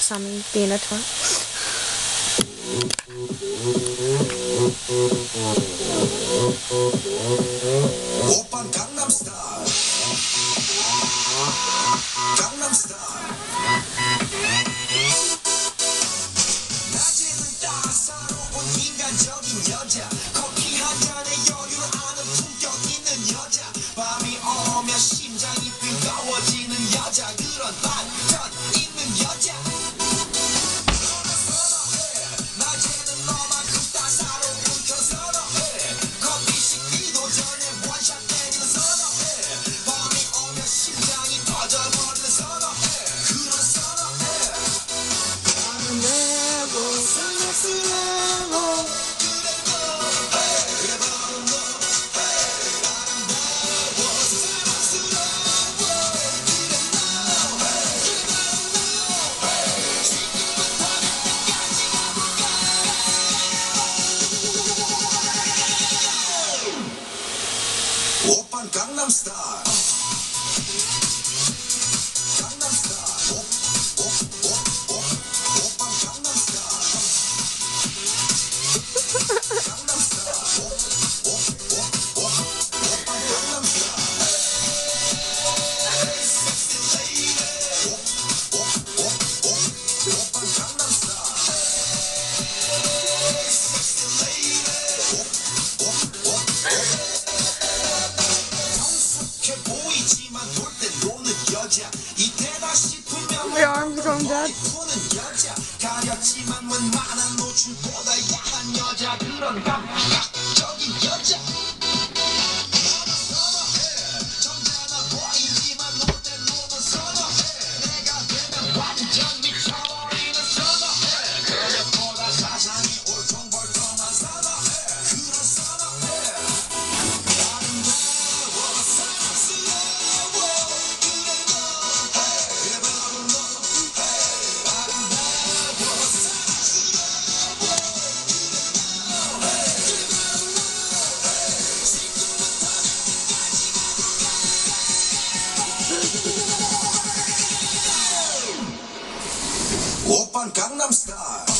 Some peanut one. Oppan a Style. 家哥乱战。on Gangnam Style. the Grown Dad. on Gangnam Style.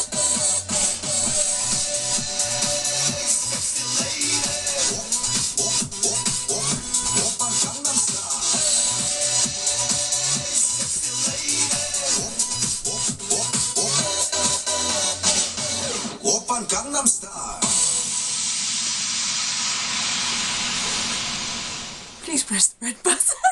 Gangnam Style. Please press the red button.